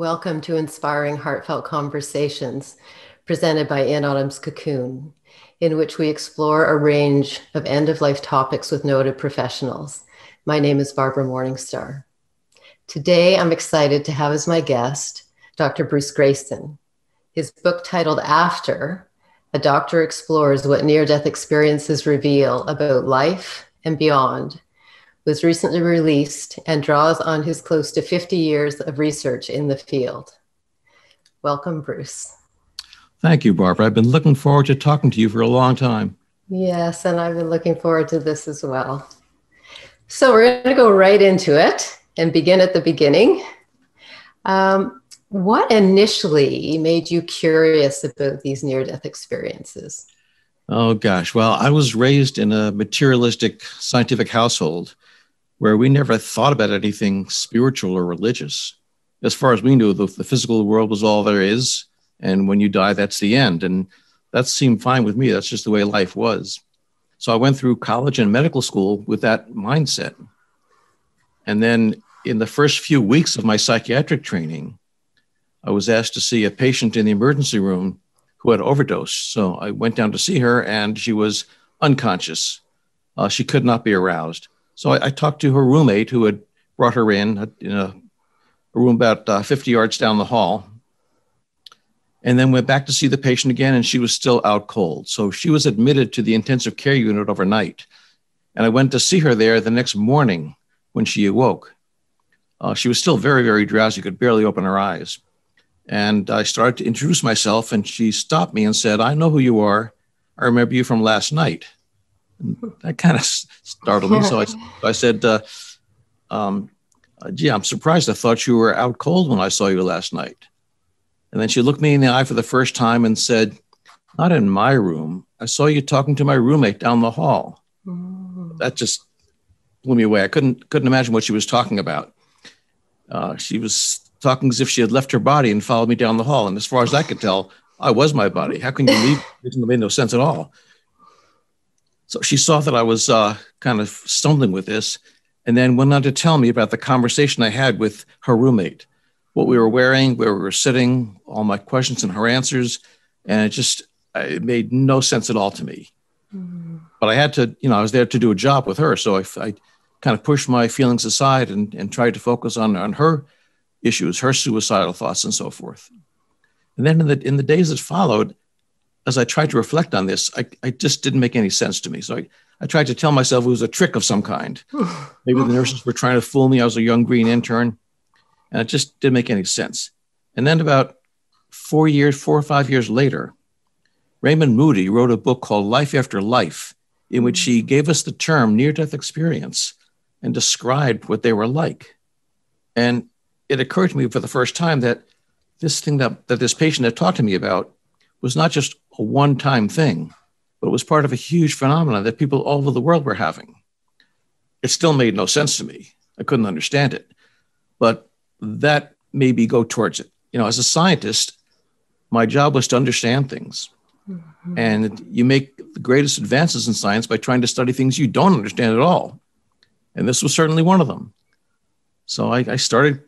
Welcome to Inspiring Heartfelt Conversations, presented by In Autumn's Cocoon, in which we explore a range of end of life topics with noted professionals. My name is Barbara Morningstar. Today, I'm excited to have as my guest Dr. Bruce Greyson. His book titled After, A Doctor Explores What Near Death Experiences Reveal About Life and Beyond was recently released and draws on his close to 50 years of research in the field. Welcome, Bruce. Thank you, Barbara. I've been looking forward to talking to you for a long time. Yes, and I've been looking forward to this as well. So, we're going to go right into it and begin at the beginning. Um, what initially made you curious about these near death experiences? Oh, gosh. Well, I was raised in a materialistic scientific household where we never thought about anything spiritual or religious. As far as we knew, the, the physical world was all there is. And when you die, that's the end. And that seemed fine with me. That's just the way life was. So I went through college and medical school with that mindset. And then in the first few weeks of my psychiatric training, I was asked to see a patient in the emergency room who had overdosed. So I went down to see her, and she was unconscious. Uh, she could not be aroused. So I, I, talked to her roommate who had brought her in, uh, in a, a room about uh, 50 yards down the hall, and then went back to see the patient again, and she was still out cold. So she was admitted to the intensive care unit overnight. And I went to see her there the next morning when she awoke. Uh, she was still very, very drowsy, could barely open her eyes. And I started to introduce myself, and she stopped me and said, I know who you are. I remember you from last night. And that kind of startled me. So I, I said, uh, um, gee, I'm surprised. I thought you were out cold when I saw you last night. And then she looked me in the eye for the first time and said, Not in my room. I saw you talking to my roommate down the hall. Mm. That just blew me away. I couldn't couldn't imagine what she was talking about. Uh, she was talking as if she had left her body and followed me down the hall. And as far as I could tell, I was my body. How can you leave? It made no sense at all. So she saw that I was uh, kind of stumbling with this and then went on to tell me about the conversation I had with her roommate, what we were wearing, where we were sitting, all my questions and her answers. And it just it made no sense at all to me. Mm-hmm. But I had to, you know, I was there to do a job with her. So I, I kind of pushed my feelings aside and, and tried to focus on, on her issues, her suicidal thoughts, and so forth. And then in the, in the days that followed, as I tried to reflect on this, I, I just didn't make any sense to me. So I, I tried to tell myself it was a trick of some kind. Maybe the nurses were trying to fool me. I was a young green intern, and it just didn't make any sense. And then about four years, four or five years later, Raymond Moody wrote a book called Life After Life, in which he gave us the term near death experience and described what they were like. And it occurred to me for the first time that this thing that, that this patient had talked to me about was not just a one time thing, but it was part of a huge phenomenon that people all over the world were having. It still made no sense to me. I couldn't understand it. But that made me go towards it. You know, as a scientist, my job was to understand things. Mm-hmm. And you make the greatest advances in science by trying to study things you don't understand at all. And this was certainly one of them. So I, I started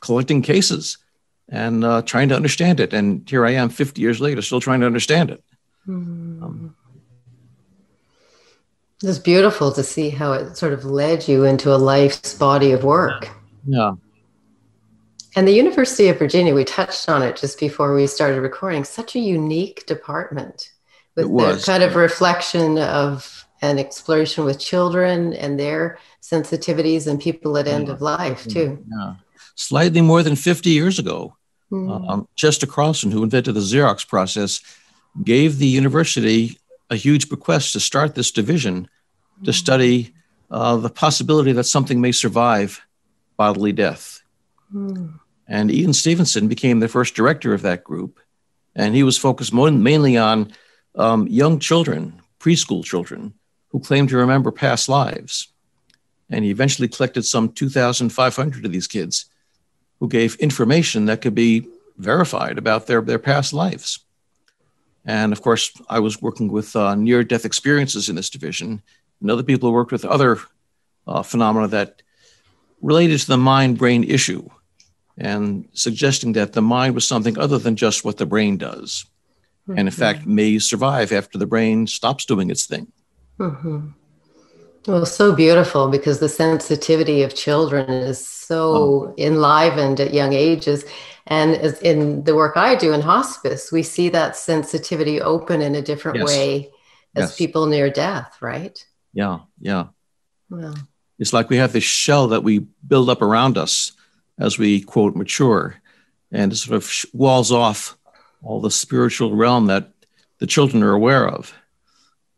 collecting cases and uh, trying to understand it. And here I am 50 years later, still trying to understand it. Mm. Um, it's beautiful to see how it sort of led you into a life's body of work. Yeah. And the University of Virginia, we touched on it just before we started recording, such a unique department with the kind of reflection of an exploration with children and their sensitivities and people at end of life too. Yeah slightly more than 50 years ago. Mm. Um, Chester Carlson, who invented the Xerox process, gave the university a huge bequest to start this division to hmm. study uh, the possibility that something may survive bodily death. Mm. And Ian Stevenson became the first director of that group. And he was focused more, mainly on um, young children, preschool children, who claimed to remember past lives. And he eventually collected some 2,500 of these kids who gave information that could be verified about their, their past lives. And of course, I was working with uh, near death experiences in this division, and other people who worked with other uh, phenomena that related to the mind brain issue. and suggesting that the mind was something other than just what the brain does. Mm-hmm. And in fact, may survive after the brain stops doing its thing. Mm-hmm. Well, so beautiful because the sensitivity of children is so oh. enlivened at young ages. And in the work I do in hospice, we see that sensitivity open in a different yes. way as yes. people near death, right? Yeah, yeah. Well, it's like we have this shell that we build up around us as we quote mature, and it sort of walls off all the spiritual realm that the children are aware of.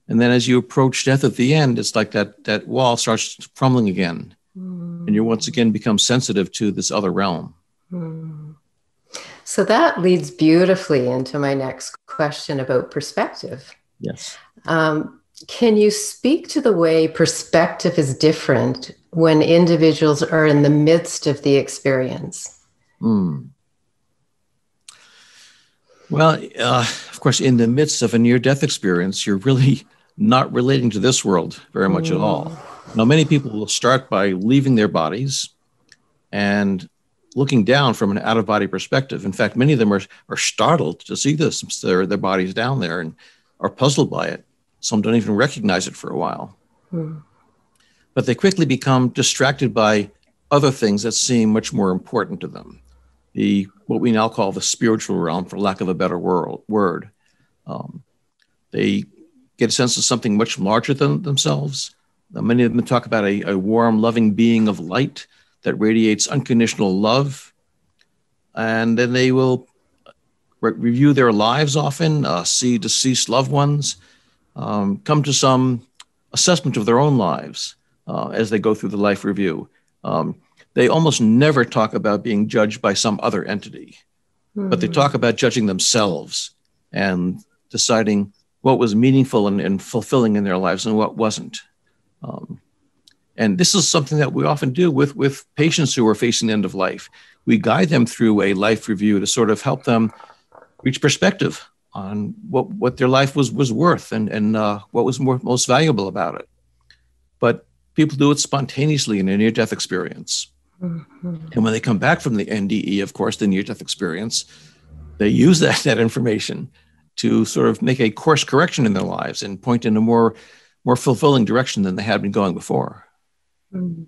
And then as you approach death at the end, it's like that that wall starts crumbling again. Mm. And you once again become sensitive to this other realm. Mm. So that leads beautifully into my next question about perspective. Yes. Um, can you speak to the way perspective is different when individuals are in the midst of the experience? Mm. Well, uh, of course, in the midst of a near death experience, you're really not relating to this world very much mm. at all. Now, many people will start by leaving their bodies and looking down from an out of body perspective. In fact, many of them are, are startled to see this, their, their bodies down there, and are puzzled by it. Some don't even recognize it for a while. Mm. But they quickly become distracted by other things that seem much more important to them. The what we now call the spiritual realm, for lack of a better world, word. Um, they get a sense of something much larger than themselves. Many of them talk about a, a warm, loving being of light that radiates unconditional love. And then they will re- review their lives often, uh, see deceased loved ones, um, come to some assessment of their own lives uh, as they go through the life review. Um, they almost never talk about being judged by some other entity, mm-hmm. but they talk about judging themselves and deciding what was meaningful and, and fulfilling in their lives and what wasn't. Um, and this is something that we often do with, with patients who are facing the end of life. We guide them through a life review to sort of help them reach perspective on what, what their life was, was worth and, and uh, what was more, most valuable about it. But people do it spontaneously in a near death experience. Mm-hmm. And when they come back from the NDE, of course, the near death experience, they use that, that information to sort of make a course correction in their lives and point in a more, more fulfilling direction than they had been going before. Mm-hmm.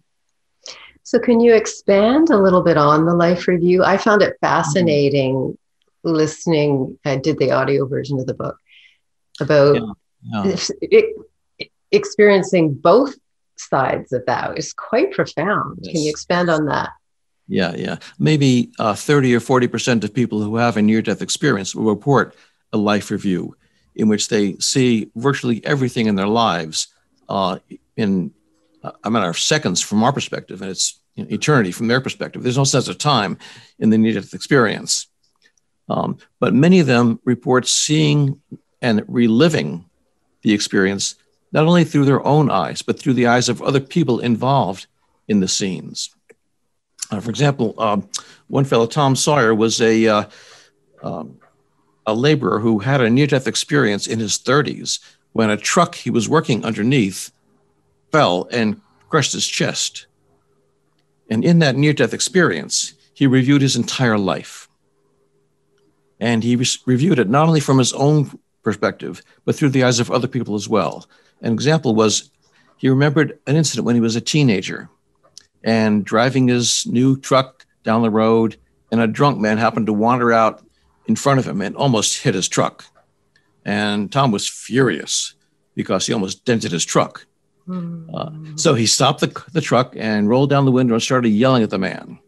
So, can you expand a little bit on the life review? I found it fascinating mm-hmm listening, I did the audio version of the book about yeah, yeah. It, experiencing both sides of that. is quite profound. Yes. Can you expand on that? Yeah, yeah. Maybe uh, 30 or 40% of people who have a near death experience will report a life review in which they see virtually everything in their lives uh, in uh, a matter of seconds from our perspective, and it's you know, eternity from their perspective. There's no sense of time in the near death experience. Um, but many of them report seeing and reliving the experience not only through their own eyes, but through the eyes of other people involved in the scenes. Uh, for example, uh, one fellow, Tom Sawyer, was a, uh, um, a laborer who had a near death experience in his 30s when a truck he was working underneath fell and crushed his chest. And in that near death experience, he reviewed his entire life. And he re- reviewed it not only from his own perspective, but through the eyes of other people as well. An example was he remembered an incident when he was a teenager and driving his new truck down the road, and a drunk man happened to wander out in front of him and almost hit his truck. And Tom was furious because he almost dented his truck. Mm. Uh, so he stopped the, the truck and rolled down the window and started yelling at the man.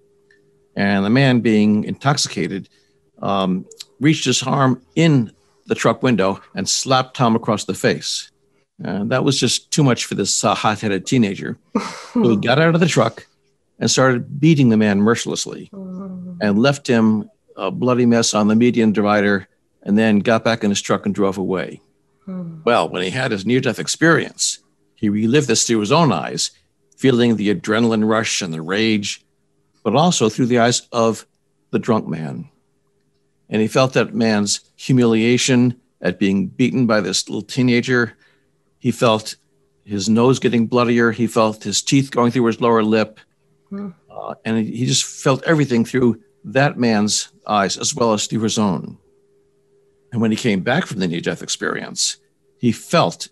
And the man, being intoxicated, um, reached his arm in the truck window and slapped Tom across the face. And that was just too much for this uh, hot headed teenager. so he got out of the truck and started beating the man mercilessly and left him a bloody mess on the median divider and then got back in his truck and drove away. Well, when he had his near death experience, he relived this through his own eyes, feeling the adrenaline rush and the rage, but also through the eyes of the drunk man. And he felt that man's humiliation at being beaten by this little teenager. He felt his nose getting bloodier. He felt his teeth going through his lower lip. Hmm. Uh, and he just felt everything through that man's eyes as well as through his own. And when he came back from the near death experience, he felt,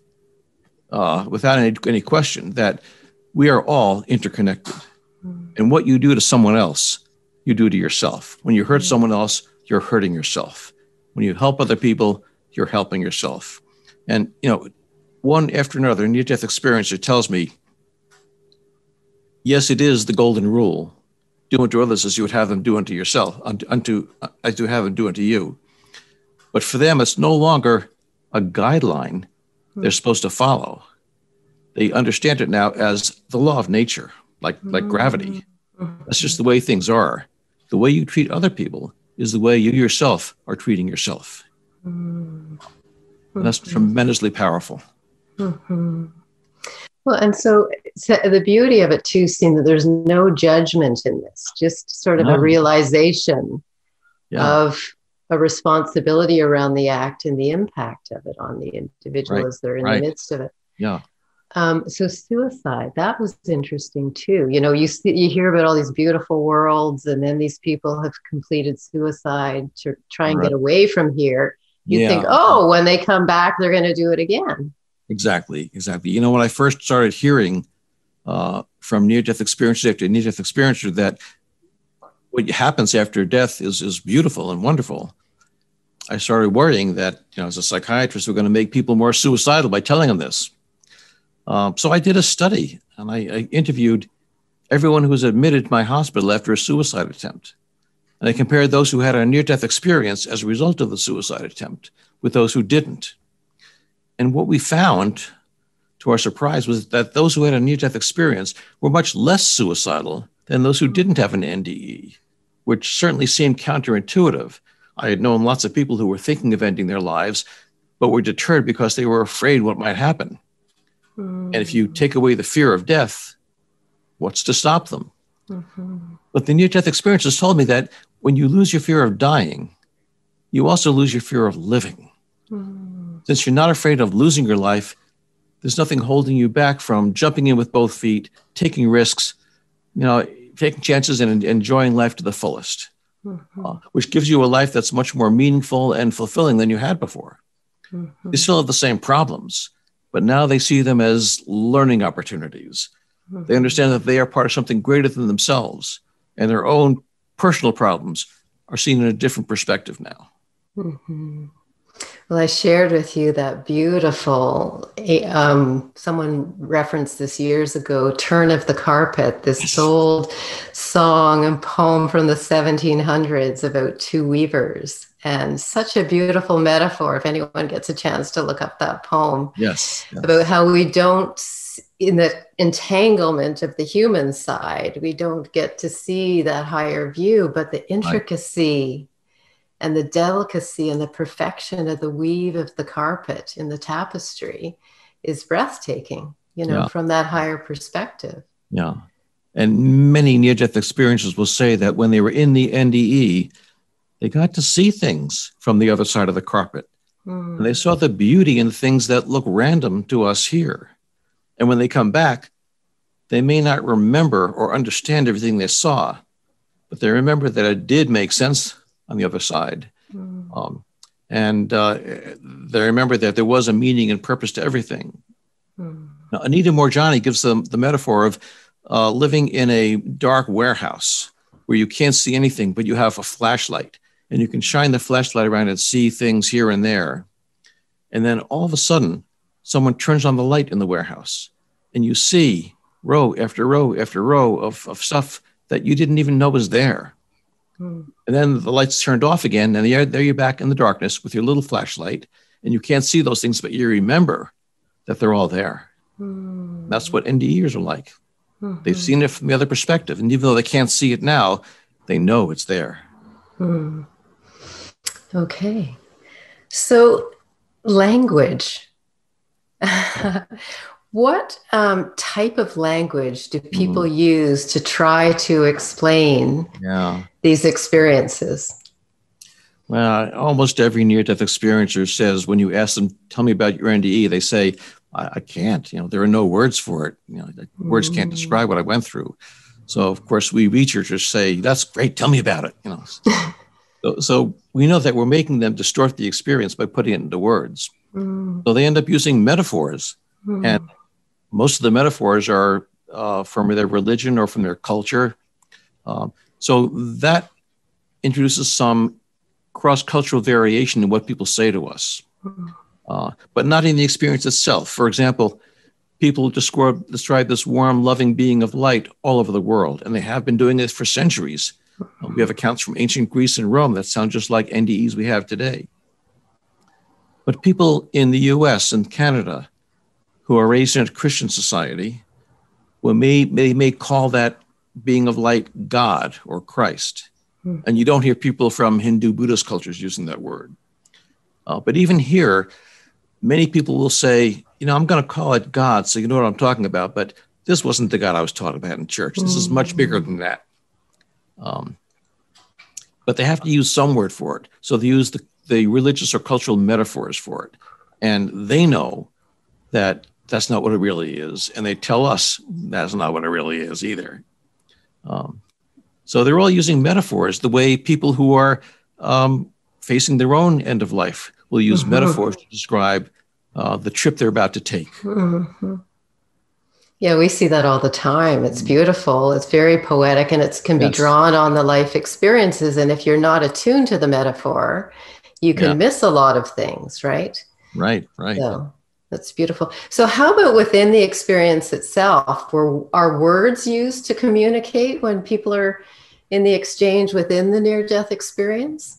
uh, without any, any question, that we are all interconnected. Mm. And what you do to someone else, you do to yourself. When you hurt mm. someone else, you're hurting yourself. When you help other people, you're helping yourself. And, you know, one after another, near death experience, it tells me, yes, it is the golden rule do unto others as you would have them do unto yourself, unto, unto as you have them do unto you. But for them, it's no longer a guideline they're hmm. supposed to follow. They understand it now as the law of nature, like, like gravity. Hmm. That's just the way things are. The way you treat other people is the way you yourself are treating yourself. Hmm. And that's tremendously powerful. Mm-hmm. Well, and so, so, the beauty of it too, seeing that there's no judgment in this, just sort of no. a realization yeah. of a responsibility around the act and the impact of it on the individual right. as they're in right. the midst of it. Yeah. Um, so suicide, that was interesting too. You know, you see, you hear about all these beautiful worlds, and then these people have completed suicide to try and right. get away from here. You yeah. think, oh, when they come back, they're going to do it again. Exactly, exactly. You know, when I first started hearing uh, from near-death experiences after near-death experiencer that what happens after death is is beautiful and wonderful, I started worrying that you know, as a psychiatrist, we're going to make people more suicidal by telling them this. Um, so I did a study and I, I interviewed everyone who was admitted to my hospital after a suicide attempt. And I compared those who had a near death experience as a result of the suicide attempt with those who didn't. And what we found, to our surprise, was that those who had a near death experience were much less suicidal than those who didn't have an NDE, which certainly seemed counterintuitive. I had known lots of people who were thinking of ending their lives, but were deterred because they were afraid what might happen. Mm. And if you take away the fear of death, what's to stop them? Mm-hmm. But the near death experiences told me that when you lose your fear of dying, you also lose your fear of living. Mm. Since you're not afraid of losing your life, there's nothing holding you back from jumping in with both feet, taking risks, you know, taking chances and enjoying life to the fullest, mm-hmm. uh, which gives you a life that's much more meaningful and fulfilling than you had before. Mm-hmm. They still have the same problems, but now they see them as learning opportunities. Mm-hmm. They understand that they are part of something greater than themselves, and their own personal problems are seen in a different perspective now. Well, I shared with you that beautiful, um, someone referenced this years ago, Turn of the Carpet, this old song and poem from the 1700s about two weavers. And such a beautiful metaphor if anyone gets a chance to look up that poem. Yes. yes. About how we don't, in the entanglement of the human side, we don't get to see that higher view, but the intricacy and the delicacy and the perfection of the weave of the carpet in the tapestry is breathtaking, you know, yeah. from that higher perspective. Yeah. And many near death experiences will say that when they were in the NDE, they got to see things from the other side of the carpet. Mm. And they saw the beauty in things that look random to us here. And when they come back, they may not remember or understand everything they saw, but they remember that it did make sense on the other side. Mm. Um, and uh, they remember that there was a meaning and purpose to everything. Mm. Now, Anita Moorjani gives them the metaphor of uh, living in a dark warehouse where you can't see anything, but you have a flashlight and you can shine the flashlight around and see things here and there. And then all of a sudden, someone turns on the light in the warehouse and you see row after row after row of, of stuff that you didn't even know was there. Mm. And then the lights turned off again, and there, there you're back in the darkness with your little flashlight, and you can't see those things, but you remember that they're all there. Mm. That's what NDEers are like. Mm-hmm. They've seen it from the other perspective, and even though they can't see it now, they know it's there. Mm. Okay. So, language. What um, type of language do people mm. use to try to explain yeah. these experiences? Well, almost every near-death experiencer says when you ask them, "Tell me about your NDE," they say, "I, I can't. You know, there are no words for it. You know, mm. words can't mm. describe what I went through." So of course we researchers say, that's great, tell me about it. You know. so, so, we know that we're making them distort the experience by putting it into words. Mm. So they end up using metaphors. Mm. And most of the metaphors are uh, from their religion or from their culture. Um, so that introduces some cross cultural variation in what people say to us, uh, but not in the experience itself. For example, people describe, describe this warm, loving being of light all over the world, and they have been doing this for centuries. Uh, we have accounts from ancient Greece and Rome that sound just like NDEs we have today. But people in the US and Canada who are raised in a Christian society, well, may, they may call that being of light God or Christ. Hmm. And you don't hear people from Hindu Buddhist cultures using that word. Uh, but even here, many people will say, you know, I'm going to call it God, so you know what I'm talking about. But this wasn't the God I was taught about in church. This is much bigger than that. Um, but they have to use some word for it. So they use the, the religious or cultural metaphors for it. And they know that that's not what it really is. And they tell us that's not what it really is either. Um, so they're all using metaphors the way people who are um, facing their own end of life will use mm-hmm. metaphors to describe uh, the trip they're about to take. Mm-hmm. Yeah, we see that all the time. It's beautiful. It's very poetic and it can be yes. drawn on the life experiences. And if you're not attuned to the metaphor, you can yeah. miss a lot of things, right? Right, right. So that's beautiful. So, how about within the experience itself? Were are words used to communicate when people are in the exchange within the near death experience?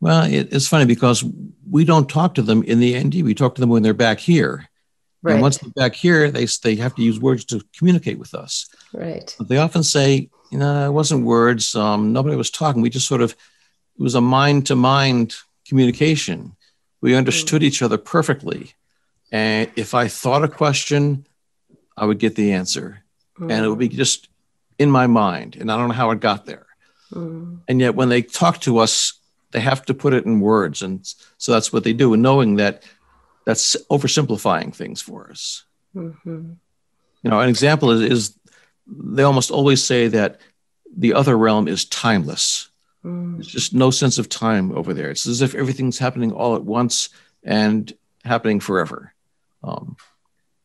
Well, it, it's funny because we don't talk to them in the ND. We talk to them when they're back here. Right. And once they're back here, they, they have to use words to communicate with us. Right. But they often say, you know, it wasn't words. Um, nobody was talking. We just sort of, it was a mind to mind communication. We understood mm. each other perfectly. And if I thought a question, I would get the answer. Mm. And it would be just in my mind. And I don't know how it got there. Mm. And yet, when they talk to us, they have to put it in words. And so that's what they do. And knowing that that's oversimplifying things for us. Mm-hmm. You know, an example is, is, they almost always say that the other realm is timeless. Mm. There's just no sense of time over there. It's as if everything's happening all at once and happening forever. Um,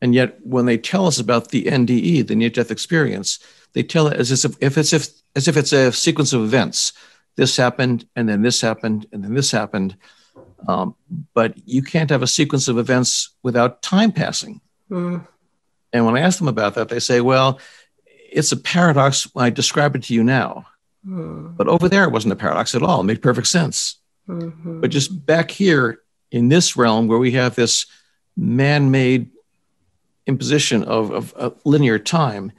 and yet, when they tell us about the NDE, the near-death experience, they tell it as if, if it's if, as if it's a sequence of events. This happened, and then this happened, and then this happened. Um, but you can't have a sequence of events without time passing. Mm. And when I ask them about that, they say, well, it's a paradox when I describe it to you now. Mm. But over there, it wasn't a paradox at all. It made perfect sense. Mm-hmm. But just back here in this realm where we have this man made imposition of, of, of, linear time,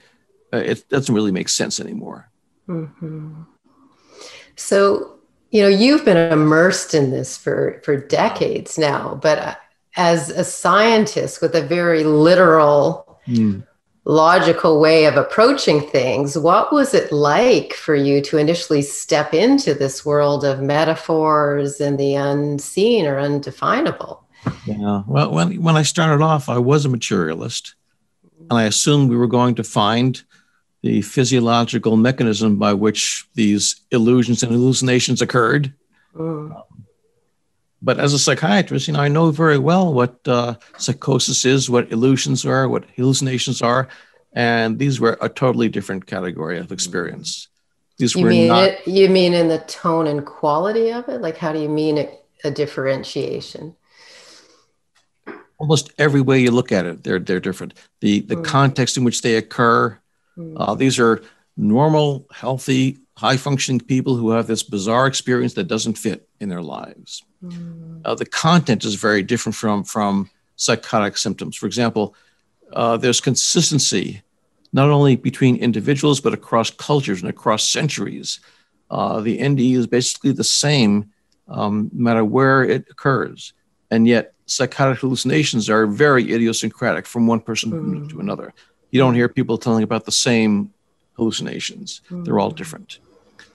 uh, it doesn't really make sense anymore. Mm-hmm. So, you know you've been immersed in this for for decades now but uh, as a scientist with a very literal mm. logical way of approaching things what was it like for you to initially step into this world of metaphors and the unseen or undefinable yeah well when, when i started off i was a materialist and i assumed we were going to find the physiological mechanism by which these illusions and hallucinations occurred. Mm. But as a psychiatrist, you know, I know very well what uh, psychosis is, what illusions are, what hallucinations are, and these were a totally different category of experience. These you were mean not. It, you mean in the tone and quality of it? Like, how do you mean it, a differentiation? Almost every way you look at it, they're they're different. The the mm. context in which they occur, uh, these are normal, healthy, high functioning people who have this bizarre experience that doesn't fit in their lives. Mm. Uh, the content is very different from, from psychotic symptoms. For example, uh, there's consistency not only between individuals, but across cultures and across centuries. Uh, the NDE is basically the same um, no matter where it occurs. And yet, psychotic hallucinations are very idiosyncratic from one person mm. to another you don't hear people telling about the same hallucinations. Mm. They're all different.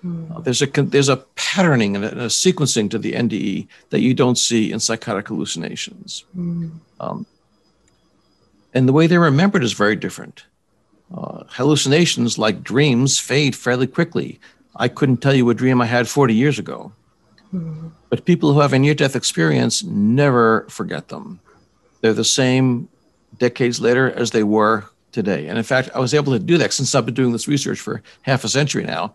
Mm. Uh, there's a there's a patterning and a, and a, sequencing to the NDE that you don't see in psychotic hallucinations. Mm. Um, and the way they're remembered is very different. Uh, hallucinations like dreams fade fairly quickly. I couldn't tell you a dream I had 40 years ago. But people who have a near death experience never forget them. They're the same decades later as they were today. And in fact, I was able to do that since I've been doing this research for half a century now.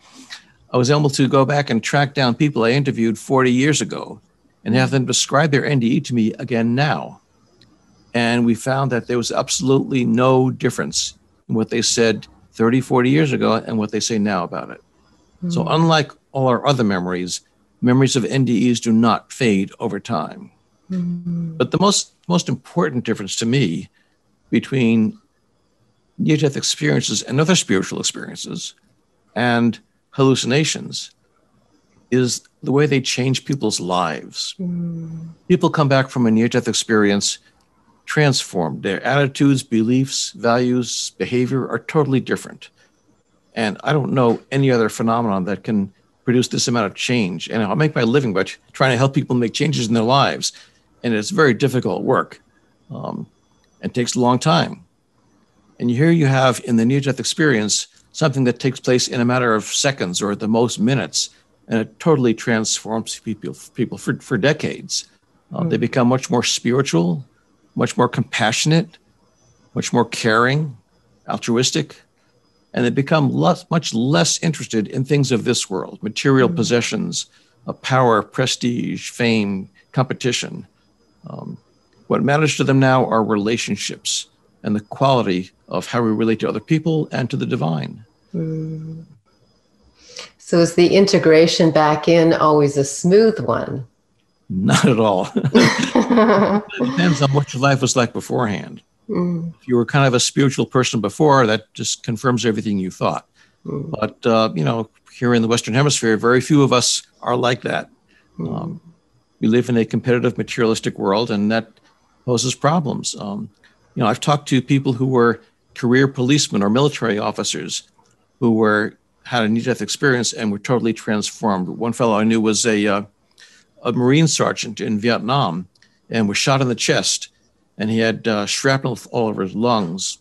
I was able to go back and track down people I interviewed 40 years ago and have them describe their NDE to me again now. And we found that there was absolutely no difference in what they said 30, 40 years ago and what they say now about it. Mm-hmm. So, unlike all our other memories, memories of NDEs do not fade over time. Mm-hmm. But the most, most important difference to me between near death experiences and other spiritual experiences and hallucinations is the way they change people's lives. Mm. People come back from a near death experience transformed. Their attitudes, beliefs, values, behavior are totally different. And I don't know any other phenomenon that can produce this amount of change. And I'll make my living by trying to help people make changes in their lives. And it's very difficult work um, and takes a long time. And here you have in the near death experience something that takes place in a matter of seconds or at the most minutes. And it totally transforms people, people for, for decades. Uh, mm. They become much more spiritual, much more compassionate, much more caring, altruistic, and they become less, much less interested in things of this world material mm-hmm. possessions, uh, power, prestige, fame, competition. Um, what matters to them now are relationships and the quality of how we relate to other people and to the divine. Mm. So, is the integration back in always a smooth one? Not at all. it depends on what your life was like beforehand. Mm. If you were kind of a spiritual person before, that just confirms everything you thought. Mm. But, uh, you know, here in the Western Hemisphere, very few of us are like that. Mm. Um, we live in a competitive, materialistic world, and that poses problems. Um, you know, I've talked to people who were career policemen or military officers who were had a near-death experience and were totally transformed. One fellow I knew was a uh, a Marine sergeant in Vietnam and was shot in the chest, and he had uh, shrapnel all over his lungs,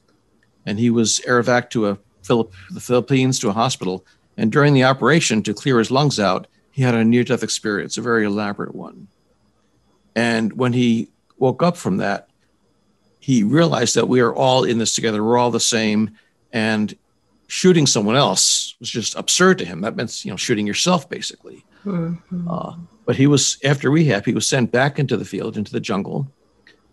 and he was air evac to a Philip, the Philippines to a hospital. And during the operation to clear his lungs out, he had a near-death experience, a very elaborate one. And when he woke up from that, he realized that we are all in this together. We're all the same, and shooting someone else was just absurd to him. That meant you know shooting yourself, basically. Mm-hmm. Uh, but he was, after rehab, he was sent back into the field, into the jungle,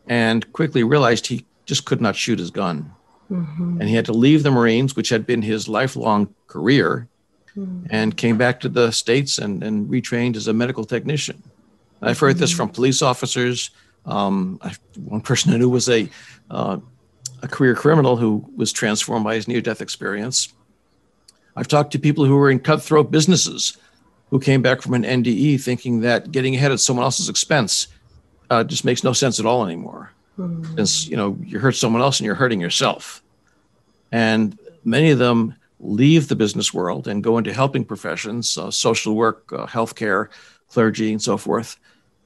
and quickly realized he just could not shoot his gun. Mm-hmm. And he had to leave the Marines, which had been his lifelong career, mm-hmm. and came back to the States and, and retrained as a medical technician. And I've heard this mm-hmm. from police officers. Um, I, one person I knew was a, uh, a career criminal who was transformed by his near death experience. I've talked to people who were in cutthroat businesses who came back from an NDE thinking that getting ahead at someone else's expense uh, just makes no sense at all anymore. Mm. Since you know you hurt someone else and you're hurting yourself, and many of them leave the business world and go into helping professions, uh, social work, uh, healthcare, clergy, and so forth.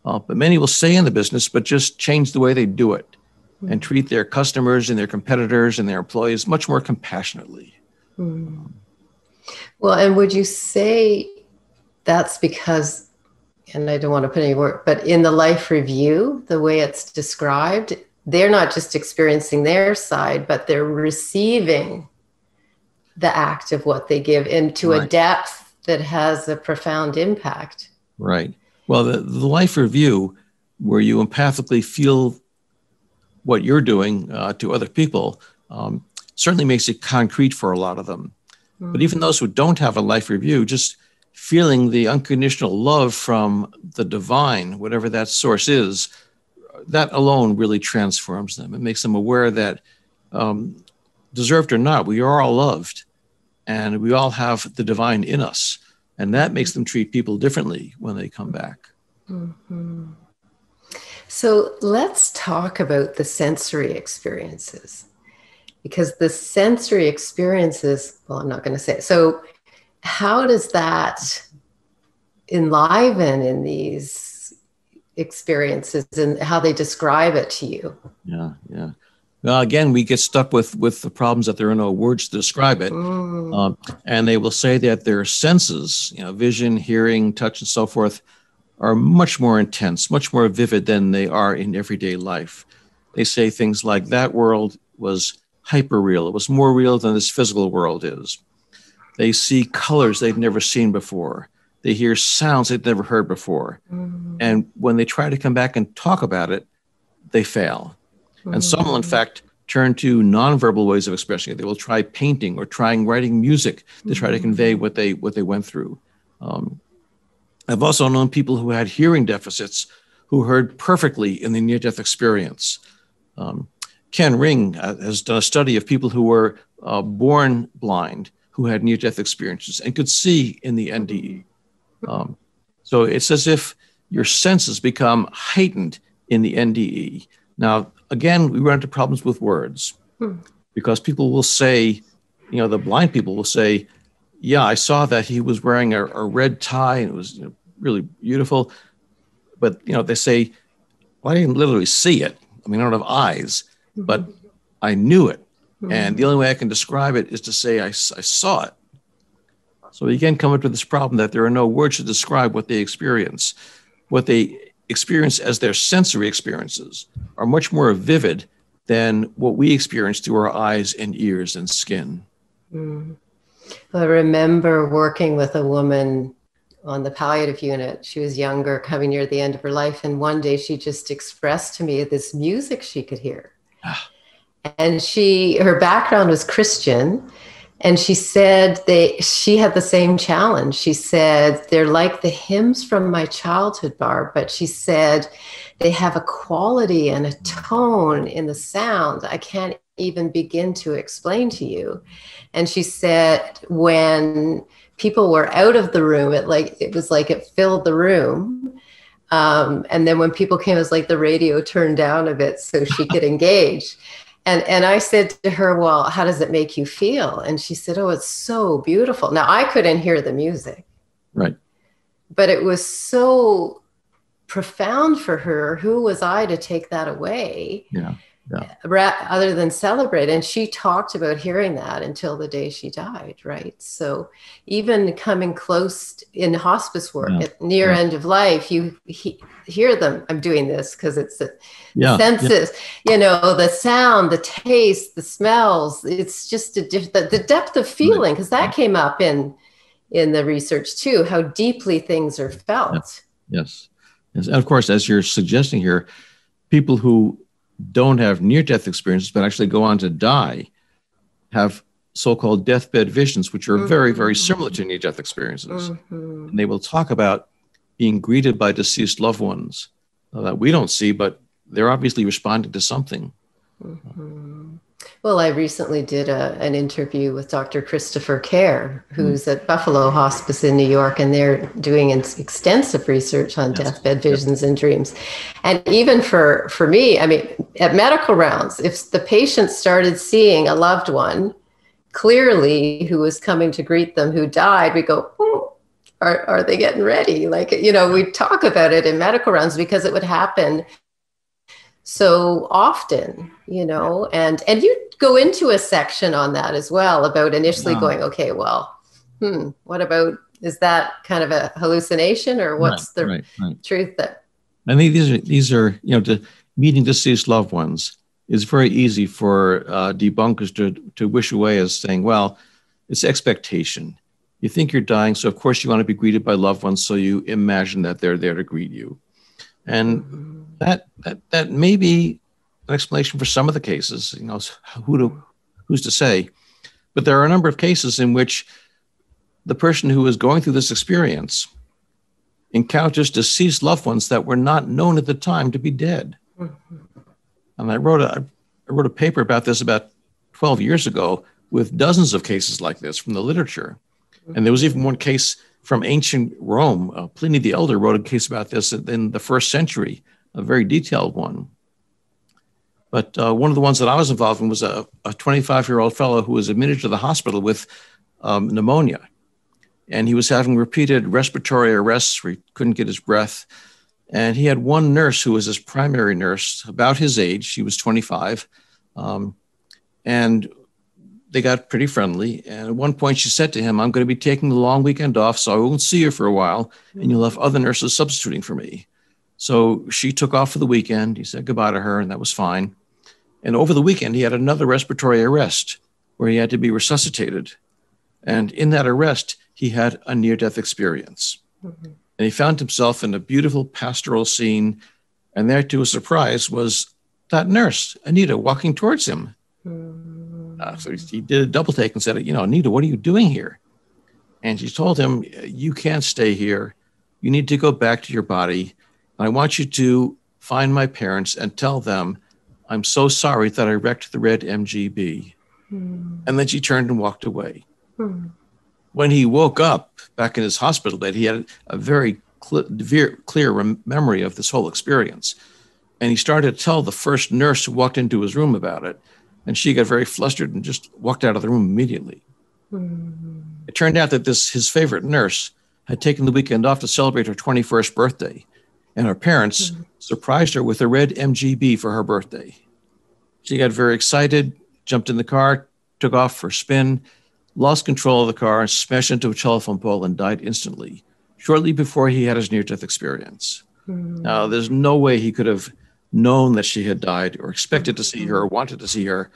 Uh, but many will stay in the business, but just change the way they do it mm. and treat their customers and their competitors and their employees much more compassionately. Mm. Well, and would you say that's because, and I don't want to put any work, but in the life review, the way it's described, they're not just experiencing their side, but they're receiving the act of what they give into right. a depth that has a profound impact. Right. Well, the, the life review, where you empathically feel what you're doing uh, to other people, um, certainly makes it concrete for a lot of them. Mm-hmm. But even those who don't have a life review, just feeling the unconditional love from the divine, whatever that source is, that alone really transforms them. It makes them aware that, um, deserved or not, we are all loved and we all have the divine in us. And that makes them treat people differently when they come back. Mm-hmm. So let's talk about the sensory experiences because the sensory experiences, well, I'm not going to say it. So how does that enliven in these experiences and how they describe it to you? Yeah, yeah. Well, again, we get stuck with with the problems that there are no words to describe it, mm. um, and they will say that their senses, you know, vision, hearing, touch, and so forth, are much more intense, much more vivid than they are in everyday life. They say things like that world was hyper real; it was more real than this physical world is. They see colors they've never seen before. They hear sounds they've never heard before, mm. and when they try to come back and talk about it, they fail and some will, in fact, turn to nonverbal ways of expressing it. They will try painting or trying writing music to try to convey what they what they went through. Um, I've also known people who had hearing deficits who heard perfectly in the near-death experience. Um, Ken Ring uh, has done a study of people who were uh, born blind who had near-death experiences and could see in the NDE. Um, so it's as if your senses become heightened in the NDE. Now, again, we run into problems with words hmm. because people will say, you know, the blind people will say, yeah, I saw that he was wearing a, a red tie and it was you know, really beautiful. But, you know, they say, well, I didn't literally see it. I mean, I don't have eyes, mm-hmm. but I knew it. Mm-hmm. And the only way I can describe it is to say I, I saw it. So we again come up with this problem that there are no words to describe what they experience. What they experience as their sensory experiences are much more vivid than what we experience through our eyes and ears and skin. Mm. I remember working with a woman on the palliative unit. She was younger, coming near the end of her life. And one day she just expressed to me this music she could hear. Ah. And she, her background was Christian. And she said they she had the same challenge. She said they're like the hymns from my childhood bar but she said they have a quality and a tone in the sound i can't even begin to explain to you. And she said when people were out of the room it like it was like it filled the room um, and then when people came it was like the radio turned down a bit so she could engage and and I said to her, "Well, how does it make you feel?" And she said, "Oh, it's so beautiful." Now I couldn't hear the music, right? But it was so profound for her. Who was I to take that away? Yeah yeah. other than celebrate. And she talked about hearing that until the day she died, right? So even coming close in hospice work yeah. at near yeah. end of life, you he, hear them. I'm doing this because it's the yeah. senses, you know, the sound, the taste, the smells. It's just a diff- the, the depth of feeling because that came up in in the research too, how deeply things are felt. Yes. yes. And of course, as you're suggesting here, people who don't have near death experiences, but actually go on to die, have so called deathbed visions, which are mm-hmm. very, very mm-hmm. similar to near death experiences. Mm-hmm. And they will talk about being greeted by deceased loved ones uh, that we don't see, but they're obviously responding to something. Mm-hmm. Well, I recently did a, an interview with Dr. Christopher Kerr, who's mm. at Buffalo Hospice in New York, and they're doing extensive research on yes. deathbed visions and dreams. And even for, for me, I mean, at medical rounds, if the patient started seeing a loved one clearly who was coming to greet them who died, we go, oh, are, are they getting ready? Like, you know, we talk about it in medical rounds because it would happen so often you know and and you go into a section on that as well about initially yeah. going okay well hmm what about is that kind of a hallucination or what's right, the right, right. truth that i think these are these are you know to meeting deceased loved ones is very easy for uh, debunkers to to wish away as saying well it's expectation you think you're dying so of course you want to be greeted by loved ones so you imagine that they're there to greet you and that that that may be an explanation for some of the cases. You know, who to who's to say? But there are a number of cases in which the person who is going through this experience encounters deceased loved ones that were not known at the time to be dead. Mm-hmm. And I wrote a I wrote a paper about this about 12 years ago with dozens of cases like this from the literature. And there was even one case from ancient Rome. Uh, Pliny the Elder wrote a case about this in the first century a very detailed one. But uh, one of the ones that I was involved in was a 25 year old fellow who was admitted to the hospital with um, pneumonia. And he was having repeated respiratory arrests where he couldn't get his breath. And he had one nurse who was his primary nurse, about his age. She was 25. Um, and they got pretty friendly. And at one point, she said to him, I'm going to be taking the long weekend off, so I won't see you for a while, and you'll have other nurses substituting for me. So she took off for the weekend. He said goodbye to her, and that was fine. And over the weekend, he had another respiratory arrest where he had to be resuscitated. And in that arrest, he had a near death experience. Mm-hmm. And he found himself in a beautiful pastoral scene. And there, to his surprise, was that nurse, Anita, walking towards him. Mm-hmm. Uh, so he did a double take and said, You know, Anita, what are you doing here? And she told him, You can't stay here. You need to go back to your body. And I want you to find my parents and tell them, I'm so sorry that I wrecked the red MGB. Mm. And then she turned and walked away. Mm. When he woke up back in his hospital bed, he had a very clear, clear memory of this whole experience. And he started to tell the first nurse who walked into his room about it. And she got very flustered and just walked out of the room immediately. Mm. It turned out that this his favorite nurse had taken the weekend off to celebrate her 21st birthday and her parents mm-hmm. surprised her with a red MGB for her birthday. She got very excited, jumped in the car, took off for a spin, lost control of the car, and smashed into a telephone pole, and died instantly, shortly before he had his near death experience. Mm-hmm. Now, there's no way he could have known that she had died or expected to see her or wanted to see her,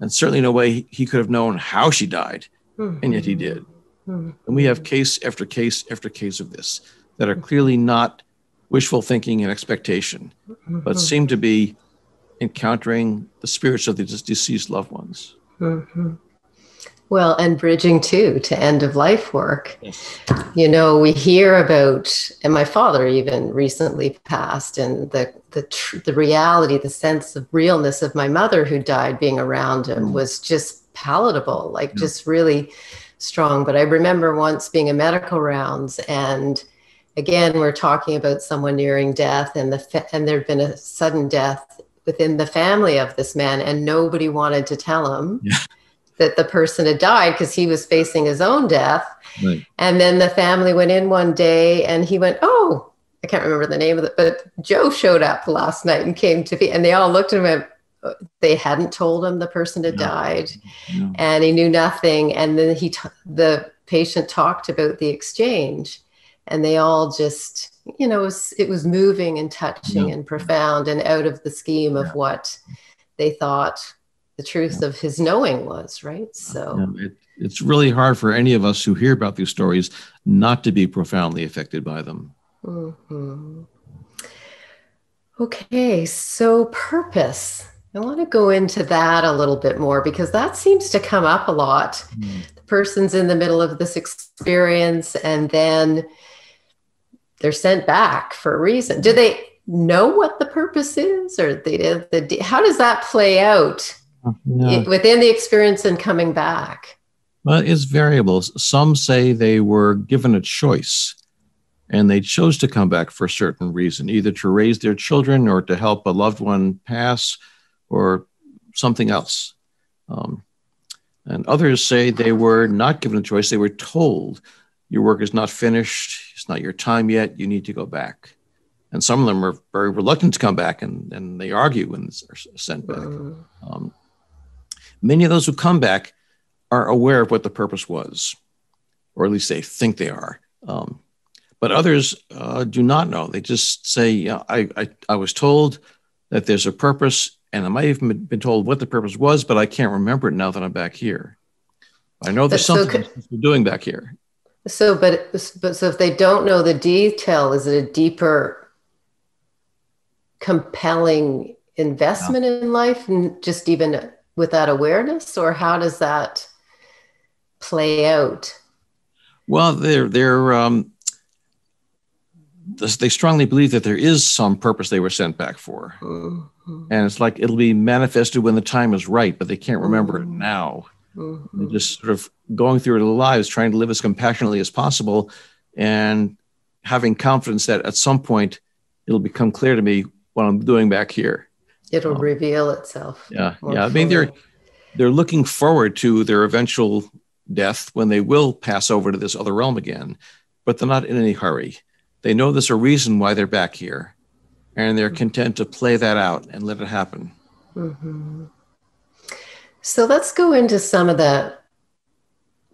and certainly no way he could have known how she died, mm-hmm. and yet he did. Mm-hmm. And we have case after case after case of this that are clearly not wishful thinking and expectation, mm-hmm. but seem to be encountering the spirits of the deceased loved ones. Mm-hmm. Well, and bridging too to end of life work. Yes. You know, we hear about, and my father even recently passed, and the the tr- the reality, the sense of realness of my mother who died being around him mm-hmm. was just palatable, like yeah. just really strong. But I remember once being in medical rounds and again, we're talking about someone nearing death, and the fa- and there'd been a sudden death within the family of this man, and nobody wanted to tell him yeah. That the person had died because he was facing his own death. Right. And then the family went in one day, and he went, "Oh, I can't remember the name of it, but Joe showed up last night and came to be, and they all looked at him and oh, they hadn't told him the person had no. died, no. and he knew nothing. And then he, t- the patient talked about the exchange and they all just you know it was, it was moving and touching yeah. and profound and out of the scheme of yeah. what they thought the truth yeah. of his knowing was right so it, it's really hard for any of us who hear about these stories not to be profoundly affected by them mm-hmm. okay so purpose I want to go into that a little bit more because that seems to come up a lot. Mm. The person's in the middle of this experience and then they're sent back for a reason. Do they know what the purpose is, or they the how does that play out yeah. within the experience and coming back? Well, it's variables. Some say they were given a choice and they chose to come back for a certain reason, either to raise their children or to help a loved one pass or something else. Um, and others say they were not given a choice, they were told your work is not finished, it's not your time yet, you need to go back. And some of them are very reluctant to come back and, and they argue and are sent back. Uh. Um, many of those who come back are aware of what the purpose was, or at least they think they are. Um, but others uh, do not know. They just say, yeah, I, I, I was told that there's a purpose, and I might even been told what the purpose was, but I can't remember it now that I'm back here. I know there's something so could, we're doing back here. So, but, but so if they don't know the detail, is it a deeper, compelling investment yeah. in life, and just even with that awareness, or how does that play out? Well, they're they're um, they strongly believe that there is some purpose they were sent back for, mm-hmm. and it's like it'll be manifested when the time is right, but they can't remember mm-hmm. it now. Mm-hmm. Just sort of going through their lives, trying to live as compassionately as possible, and having confidence that at some point it'll become clear to me what I'm doing back here. It'll um, reveal itself. Yeah, yeah. I mean, they're they're looking forward to their eventual death when they will pass over to this other realm again, but they're not in any hurry. They know there's a reason why they're back here, and they're mm-hmm. content to play that out and let it happen. Mm-hmm. So let's go into some of the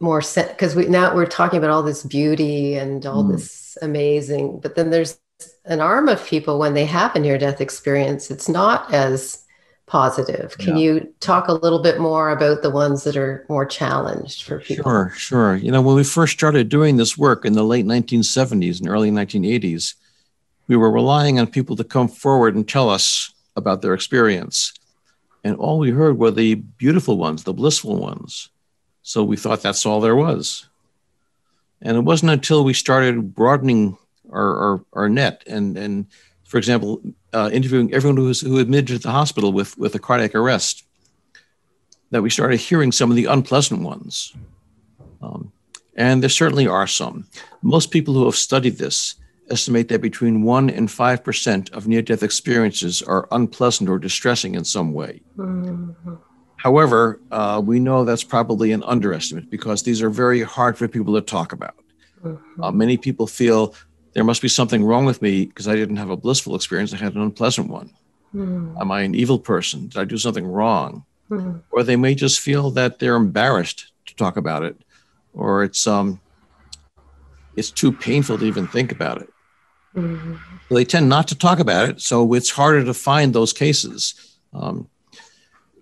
more because we now we're talking about all this beauty and all mm. this amazing, but then there's an arm of people when they have a near death experience, it's not as positive. Can yeah. you talk a little bit more about the ones that are more challenged for people? Sure, sure. You know, when we first started doing this work in the late 1970s and early 1980s, we were relying on people to come forward and tell us about their experience. And all we heard were the beautiful ones, the blissful ones. So we thought that's all there was. And it wasn't until we started broadening our, net and, and, for example, uh, interviewing everyone who was who admitted to the hospital with, with a cardiac arrest that we started hearing some of the unpleasant ones. Um, and there certainly are some. Most people who have studied this estimate that between 1 and 5% of near death experiences are unpleasant or distressing in some way. Mm-hmm. However, uh, we know that's probably an underestimate because these are very hard for people to talk about. Mm-hmm. Uh, many people feel there must be something wrong with me because I didn't have a blissful experience, I had an unpleasant one. Mm-hmm. Am I an evil person? Did I do something wrong? Mm-hmm. Or they may just feel that they're embarrassed to talk about it, or it's um, it's too painful to even think about it. Mm-hmm. they tend not to talk about it, so it's harder to find those cases. Um,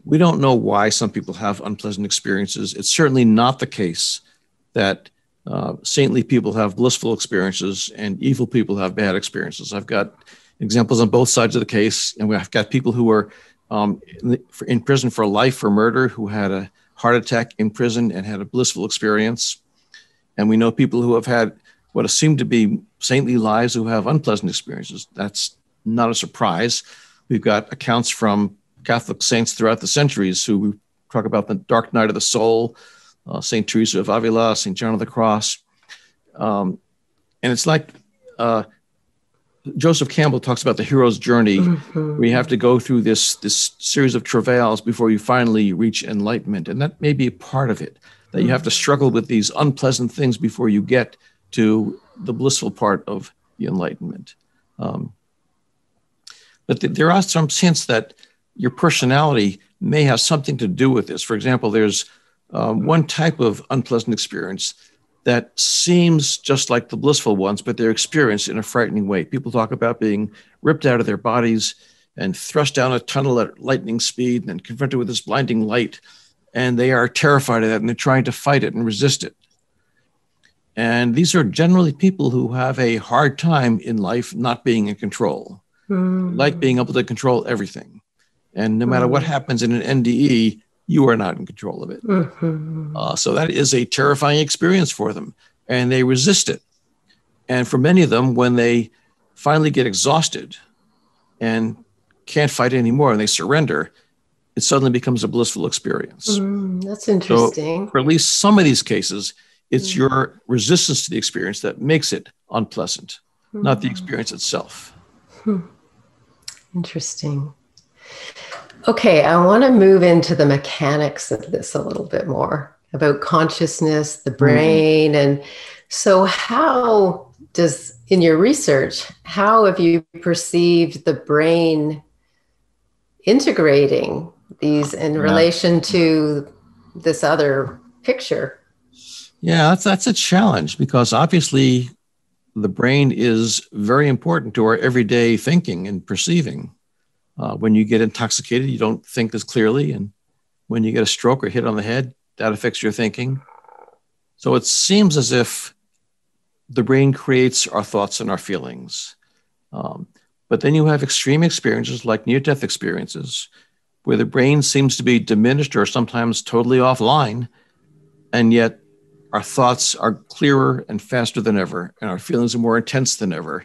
we don't know why some people have unpleasant experiences. It's certainly not the case that uh, saintly people have blissful experiences and evil people have bad experiences. I've got examples on both sides of the case, and I've got people who are um, in, the, in prison for life for murder who had a heart attack in prison and had a blissful experience. And we know people who have had what seem to be saintly lives who have unpleasant experiences. That's not a surprise. We've got accounts from Catholic saints throughout the centuries who talk about the dark night of the soul, uh, St. Teresa of Avila, St. John of the Cross. Um, and it's like uh, Joseph Campbell talks about the hero's journey. Mm-hmm. We have to go through this, this series of travails before you finally reach enlightenment. And that may be a part of it, that mm-hmm. you have to struggle with these unpleasant things before you get to the blissful part of the enlightenment. Um, but th- there are some sense that your personality may have something to do with this. For example, there's um, one type of unpleasant experience that seems just like the blissful ones, but they're experienced in a frightening way. People talk about being ripped out of their bodies and thrust down a tunnel at lightning speed and confronted with this blinding light. And they are terrified of that and they're trying to fight it and resist it. And these are generally people who have a hard time in life not being in control, mm. like being able to control everything. And no matter mm. what hmm. happens in an NDE, you are not in control of it. Mm-hmm. Uh, so that is a terrifying experience for them, and they resist it. And for many of them, when they finally get exhausted and can't fight anymore and they surrender, it suddenly becomes a blissful experience. Mm, that's interesting. So for at least some of these cases, it's mm. your resistance to the experience that makes it unpleasant, mm. not the mm. experience itself. Hmm. Interesting. Okay, I want to move into the mechanics of this a little bit more about consciousness, the mm-hmm. brain. Mm. And so, how does, in your research, how have you perceived the brain integrating these in yeah. relation to this other picture? Yeah, that's that's a challenge because obviously the brain is very important to our everyday thinking and perceiving. Uh, when you get intoxicated, you don't think as clearly, and when you get a stroke or hit on the head, that affects your thinking. So it seems as if the brain creates our thoughts and our feelings. Um, but then you have extreme experiences like near death experiences, where the brain seems to be diminished or sometimes totally offline, and yet our thoughts are clearer and faster than ever, and our feelings are more intense than ever.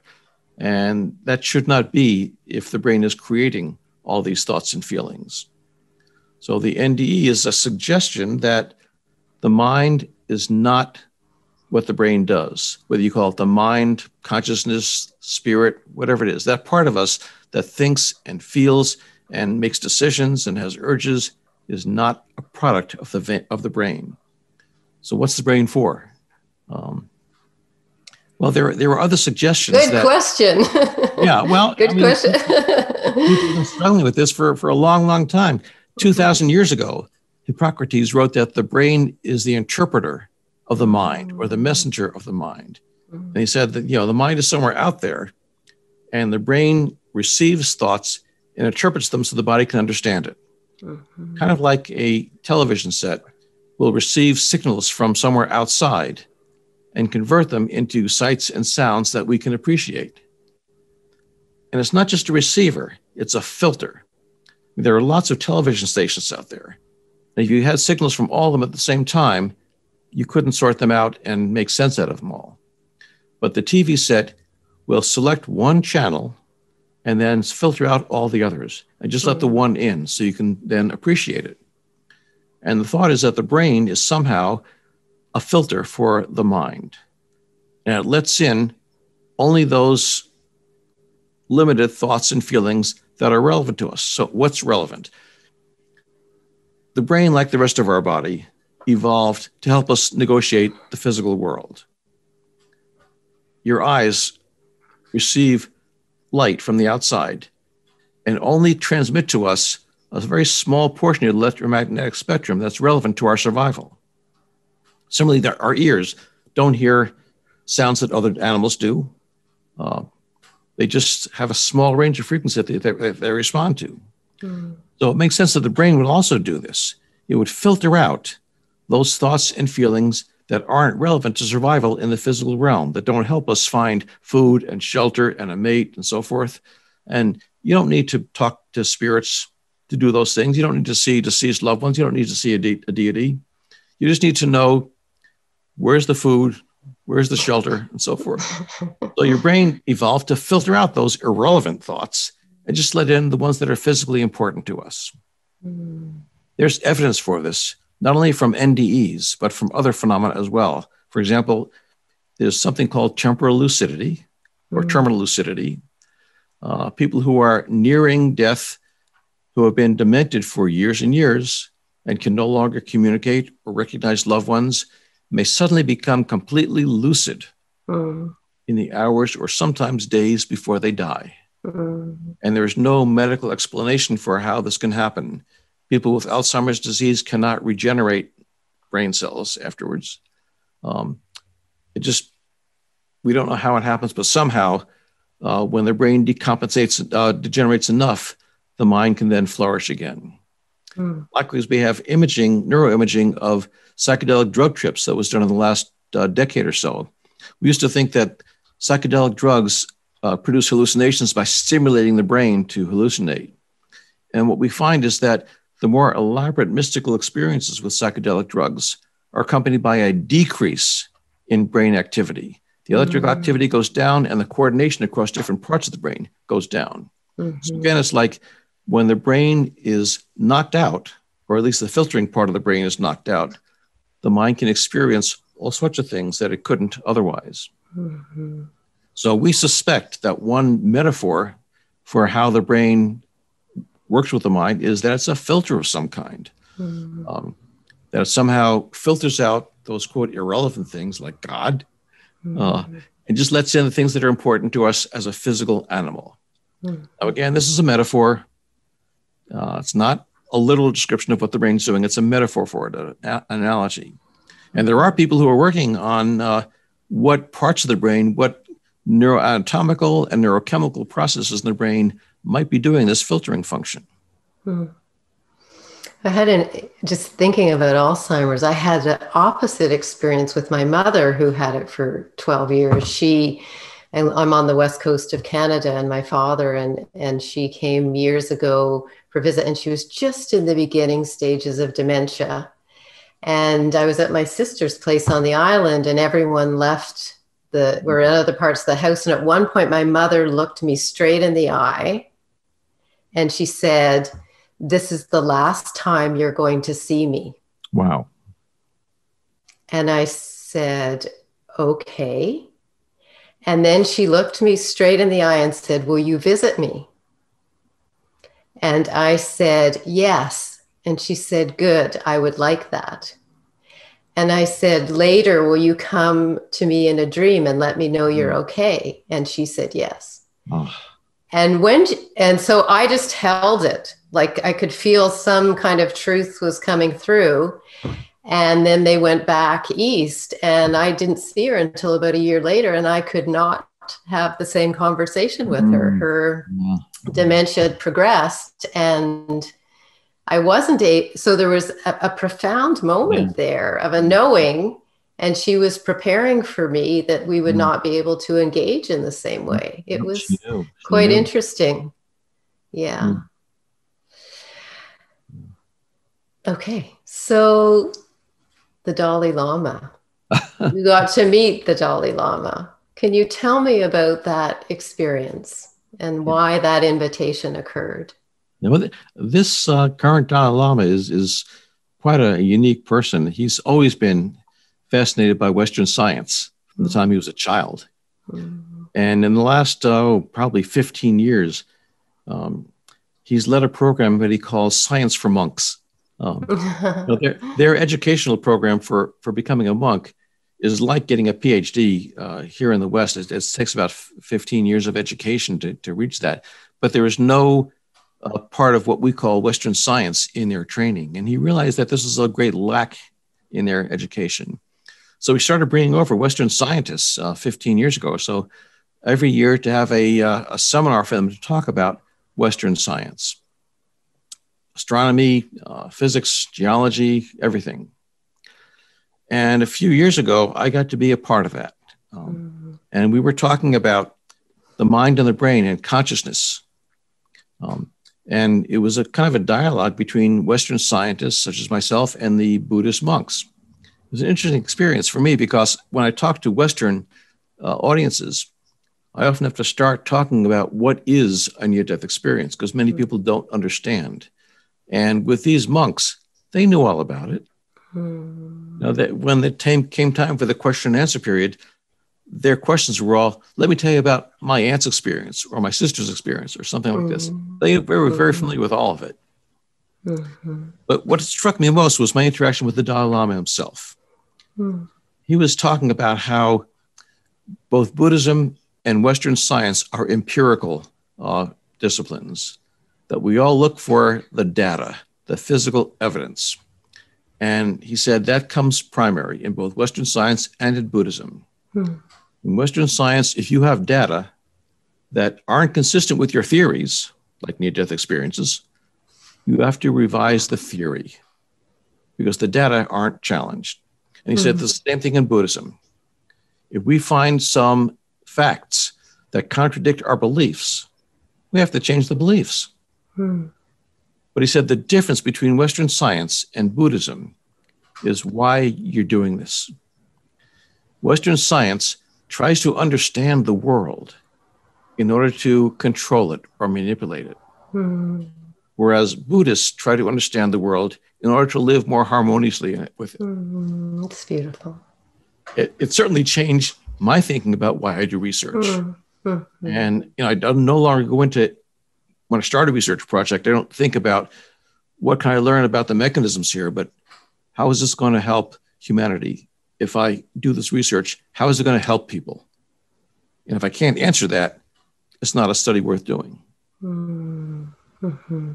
And that should not be if the brain is creating all these thoughts and feelings. So the NDE is a suggestion that the mind is not what the brain does, whether you call it the mind, consciousness, spirit, whatever it is. That part of us that thinks and feels and makes decisions and has urges is not a product of the, of the brain. So, what's the brain for? Um, well, there there are other suggestions. Good that, question. yeah, well, good I mean, question. people have been struggling with this for, for a long, long time. Two thousand years ago, Hippocrates wrote that the brain is the interpreter of the mind or the messenger of the mind. And he said that, you know, the mind is somewhere out there and the brain receives thoughts and interprets them so the body can understand it. Mm-hmm. Kind of like a television set will receive signals from somewhere outside and convert them into sights and sounds that we can appreciate. And it's not just a receiver, it's a filter. There are lots of television stations out there. And if you had signals from all of them at the same time, you couldn't sort them out and make sense out of them all. But the TV set will select one channel and then filter out all the others and just let the one in so you can then appreciate it. And the thought is that the brain is somehow a filter for the mind. And it lets in only those limited thoughts and feelings that are relevant to us. So, what's relevant? The brain, like the rest of our body, evolved to help us negotiate the physical world. Your eyes receive light from the outside and only transmit to us a very small portion of the electromagnetic spectrum that's relevant to our survival. Similarly, our ears don't hear sounds that other animals do. Uh, they just have a small range of frequency that they, they, they respond to. Mm. So it makes sense that the brain would also do this. It would filter out those thoughts and feelings that aren't relevant to survival in the physical realm, that don't help us find food and shelter and a mate and so forth. And you don't need to talk to spirits to do those things. You don't need to see deceased loved ones. You don't need to see a, de- a deity. You just need to know where's the food, where's the shelter, and so forth. so your brain evolved to filter out those irrelevant thoughts and just let in the ones that are physically important to us. Mm. There's evidence for this not only from NDEs, but from other phenomena as well. For example, there's something called temporal lucidity or mm. terminal lucidity. Uh, people who are nearing death, who have been demented for years and years and can no longer communicate or recognize loved ones, may suddenly become completely lucid mm. in the hours or sometimes days before they die. Mm. And there's no medical explanation for how this can happen people with Alzheimer's disease cannot regenerate brain cells afterwards. Um, it just, we don't know how it happens, but somehow uh, when the brain decompensates, uh, degenerates enough, the mind can then flourish again. Mm. Likewise, we have imaging, neuroimaging of psychedelic drug trips that was done in the last uh, decade or so. We used to think that psychedelic drugs uh, produce hallucinations by stimulating the brain to hallucinate. And what we find is that the more elaborate mystical experiences with psychedelic drugs are accompanied by a decrease in brain activity. The electrical mm-hmm. activity goes down and the coordination across different parts of the brain goes down. Mm-hmm. So, again, it's like when the brain is knocked out, or at least the filtering part of the brain is knocked out, the mind can experience all sorts of things that it couldn't otherwise. Mm-hmm. So, we suspect that one metaphor for how the brain works with the mind is that it's a filter of some kind. Mm-hmm. Um, that it somehow filters out those quote irrelevant things like God, mm-hmm. uh, and just lets in the things that are important to us as a physical animal. Mm-hmm. Now, again, this is a metaphor. Uh, it's not a literal description of what the brain's doing. It's a metaphor for it, an, an analogy. And there are people who are working on uh, what parts of the brain, what neuroanatomical and neurochemical processes in the brain might be doing this filtering function. Hmm. I had an just thinking about Alzheimer's. I had an opposite experience with my mother, who had it for 12 years. She, and I'm on the west coast of Canada, and my father and and she came years ago for visit, and she was just in the beginning stages of dementia. And I was at my sister's place on the island, and everyone left the. We're in other parts of the house, and at one point, my mother looked me straight in the eye and she said, This is the last time you're going to see me. Wow. And I said, Okay. And then she looked me straight in the eye and said, Will you visit me? And I said, Yes. And she said, Good, I would like that. And I said, Later, will you come to me in a dream and let me know you're mm. okay? And she said, Yes. Oh. And when, and so I just held it like I could feel some kind of truth was coming through. And then they went back east, and I didn't see her until about a year later, and I could not have the same conversation with her. Mm. Her yeah. dementia had progressed, and I wasn't a so there was a, a profound moment yeah. there of a knowing, and she was preparing for me that we would mm. not be able to engage in the same way. It was she she quite knew. interesting. Yeah. Mm. Okay, so the Dalai Lama. you got to meet the Dalai Lama. Can you tell me about that experience and why that invitation occurred? Now, this uh, current Dalai Lama is is quite a unique person. He's always been fascinated by Western science from the time he was a child, mm-hmm. and in the last oh, probably 15 years, um, he's led a program that he calls Science for Monks. Um, you know, their, their educational program for for becoming a monk is like getting a PhD uh, here in the West. It, it, takes about 15 years of education to, to reach that, but there is no uh, part of what we call Western science in their training. And he realized that this is a great lack in their education. So he started bringing over Western scientists uh, 15 years ago or so every year to have a, uh, a seminar for them to talk about Western science astronomy, uh, physics, geology, everything. And a few years ago, I got to be a part of that. Um, mm-hmm. And we were talking about the mind and the brain and consciousness. Um, and it was a kind of a dialogue between Western scientists, such as myself, and the Buddhist monks. It was an interesting experience for me because when I talk to Western uh, audiences, I often have to start talking about what is a near death experience because many mm-hmm. people don't understand. And with these monks, they knew all about it. Hmm. Now that when the time came time for the question and answer period, their questions were all, let me tell you about my aunt's experience or my sister's experience or something like this. Hmm. They were very hmm. familiar with all of it. Mm-hmm. But what struck me most was my interaction with the Dalai Lama himself. Mm. He was talking about how both Buddhism and Western science are empirical uh, disciplines that we all look for the data, the physical evidence. And he said that comes primary in both Western science and in Buddhism. Hmm. In Western science, if you have data that aren't consistent with your theories, like near death experiences, you have to revise the theory because the data aren't challenged. And he hmm. said the same thing in Buddhism. If we find some facts that contradict our beliefs, we have to change the beliefs. Hmm. But he said the difference between Western science and Buddhism is why you're doing this. Western science tries to understand the world in order to control it or manipulate it. Hmm. Whereas Buddhists try to understand the world in order to live more harmoniously with it. Mm, it's beautiful. It, it, certainly changed my thinking about why I do research. Mm, and you know, I don't no longer go into when I start a research project, I don't think about what can I learn about the mechanisms here, but how is this going to help humanity? If I do this research, how is it going to help people? And if I can't answer that, it's not a study worth doing. Mm-hmm.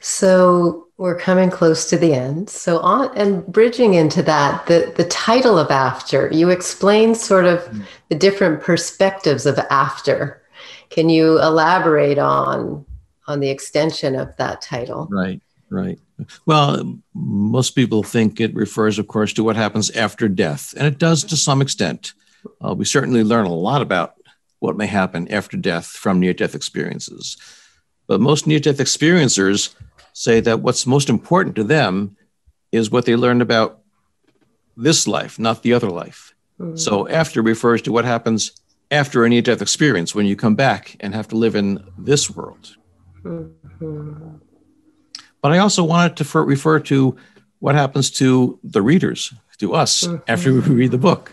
So we're coming close to the end. So on and bridging into that, the, the title of after, you explain sort of mm-hmm. the different perspectives of after can you elaborate on on the extension of that title? Right, right. Well, most people think it refers, of course, to what happens after death, and it does to some extent. Uh, we certainly learn a lot about what may happen after death from near death experiences. But most near death experiencers say that what's most important to them is what they learned about this life, not the other life. Mm-hmm. So after refers to what happens after a near death experience when you come back and have to live in this world. Mm-hmm. But I also wanted to refer to what happens to the readers, to us, mm-hmm. after we read the book.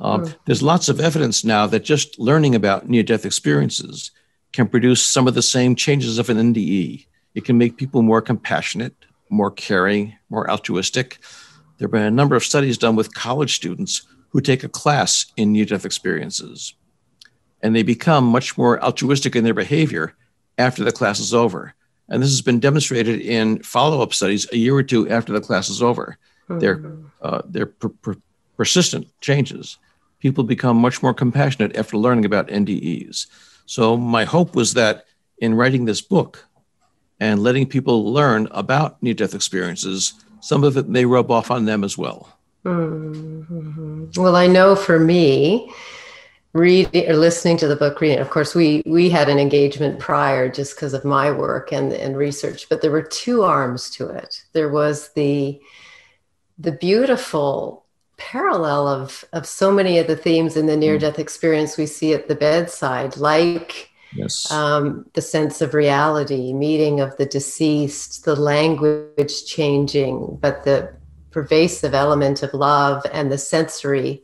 Um, mm-hmm. There's lots of evidence now that just learning about near death experiences can produce some of the same changes of an NDE. It can make people more compassionate, more caring, more altruistic. There have been a number of studies done with college students who take a class in near death experiences and they become much more altruistic in their behavior after the class is over. And this has been demonstrated in follow up studies a year or two after the class is over. Mm-hmm. They're, uh, they're per- per- persistent changes. People become much more compassionate after learning about NDEs. So, my hope was that in writing this book and letting people learn about near death experiences, some of it may rub off on them as well. Mm-hmm. Well, I know for me, reading or listening to the book reading. Of course we we had an engagement prior just because of my work and and research but there were two arms to it. There was the the beautiful parallel of of so many of the themes in the near death experience we see at the bedside like yes. um, the sense of reality meeting of the deceased the language changing but the pervasive element of love and the sensory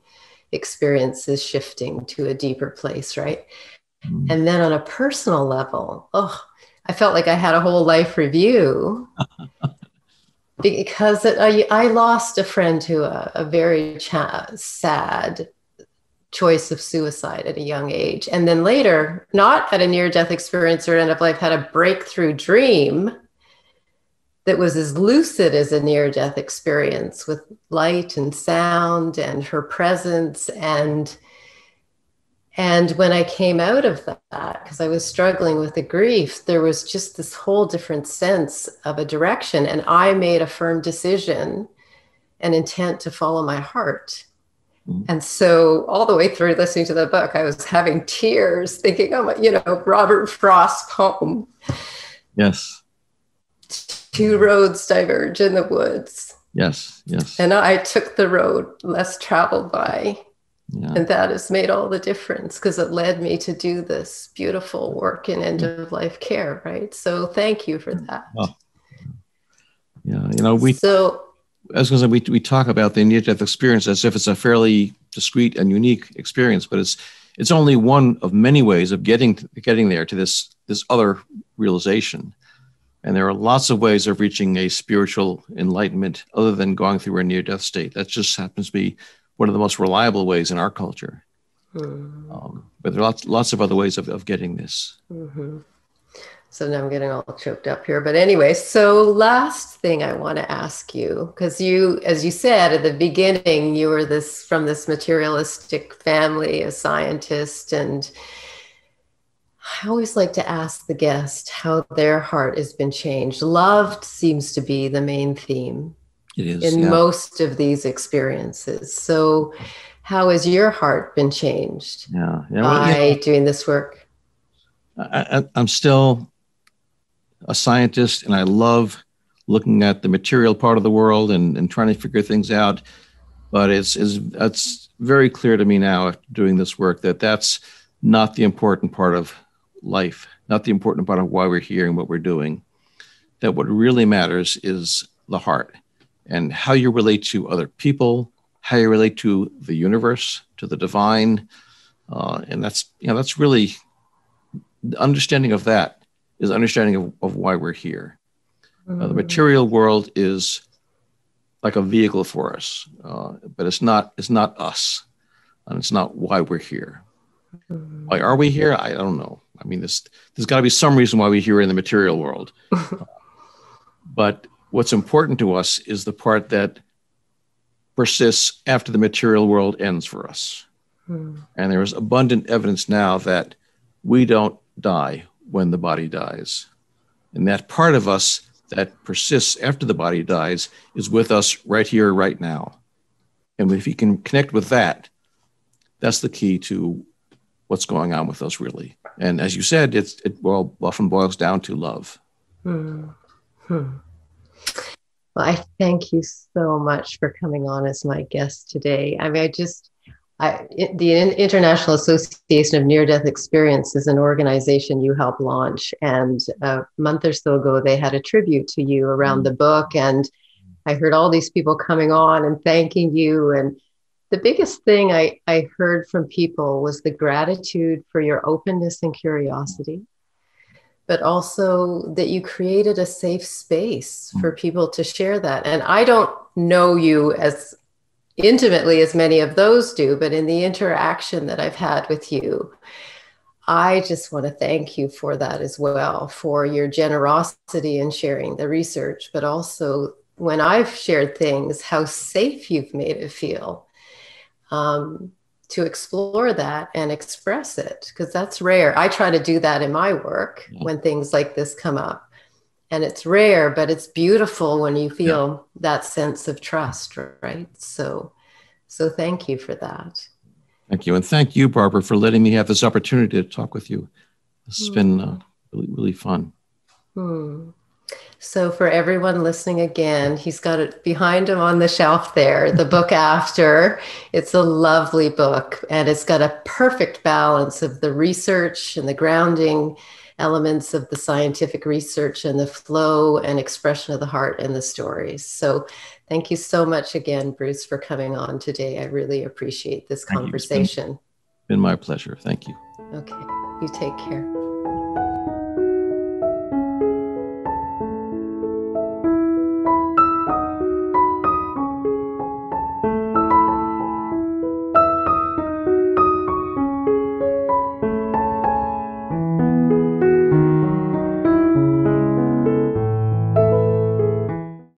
experience is shifting to a deeper place, right? Mm-hmm. And then on a personal level, oh, I felt like I had a whole life review because it, I, I, lost a friend to a, a very cha- sad choice of suicide at a young age. And then later, not at a near death experience or end of life, had a breakthrough dream that was as lucid as a near death experience with light and sound and her presence. And and when i came out of that because i was struggling with the grief there was just this whole different sense of a direction. And i made a firm decision and intent to follow my heart. Mm-hmm. and so all the way through listening to the book i was having tears thinking oh my you know robert frost poem. Yes two roads diverge in the woods. Yes, yes. And I took the road less traveled by. Yeah. And that has made all the difference because it led me to do this beautiful work in end of life care, right? So thank you for that. Oh. Yeah, you know, we so as I was we, we talk about the near death experience as if it's a fairly discrete and unique experience, but it's it's only one of many ways of getting to, getting there to this this other realization. And there are lots of ways of reaching a spiritual enlightenment other than going through a near death state. That just happens to be one of the most reliable ways in our culture. Mm-hmm. Um, but there are lots, lots of other ways of, of getting this. Mm-hmm. So now I'm getting all choked up here. But anyway, so last thing I want to ask you, because you, as you said at the beginning, you were this from this materialistic family, a scientist, and I always like to ask the guest how their heart has been changed. Loved seems to be the main theme it is, in yeah. most of these experiences. So, how has your heart been changed yeah, yeah. Well, by yeah. doing this work? I, am still a scientist and I love looking at the material part of the world and, and trying to figure things out. But it's, it's, it's very clear to me now after doing this work that that's not the important part of life, not the important part of why we're here and what we're doing. That what really matters is the heart and how you relate to other people, how you relate to the universe, to the divine, uh, and that's you know that's really the understanding of that is understanding of, of why we're here. Mm. Uh, the material world is like a vehicle for us, uh, but it's not it's not us, and it's not why we're here. Mm. Why are we here? I don't know. I mean, this, there's got to be some reason why we're here in the material world. but what's important to us is the part that persists after the material world ends for us. Hmm. And there is abundant evidence now that we don't die when the body dies. And that part of us that persists after the body dies is with us right here, right now. And if you can connect with that, that's the key to what's going on with us really. And as you said, it's it well often boils down to love. Hmm. Hmm. Well, I thank you so much for coming on as my guest today. I mean, I just, I, the International Association of Near Death Experience is an organization you helped launch. And a month or so ago, they had a tribute to you around the book. And I heard all these people coming on and thanking you. And the biggest thing I, I heard from people was the gratitude for your openness and curiosity, but also that you created a safe space hmm. for people to share that. And I don't know you as intimately as many of those do, but in the interaction that I've had with you, I just want to thank you for that as well, for your generosity in sharing the research, but also when I've shared things, how safe you've made it feel um, to explore that and express it, because that's rare. I try to do that in my work yeah. when things like this come up. And it's rare, but it's beautiful when you feel yeah. that sense of trust, right? So, so thank you for that. Thank you. And thank you, Barbara, for letting me have this opportunity to talk with you. This has mm. been uh, really, really fun. Hmm. So, for everyone listening again, he's got it behind him on the shelf there, the book After. It's a lovely book, and it's got a perfect balance of the research and the grounding elements of the scientific research and the flow and expression of the heart and the stories. So, Thank you so much again, Bruce, for coming on today. I really appreciate this Thank conversation. Been, been my pleasure. Thank you. Okay. You take care.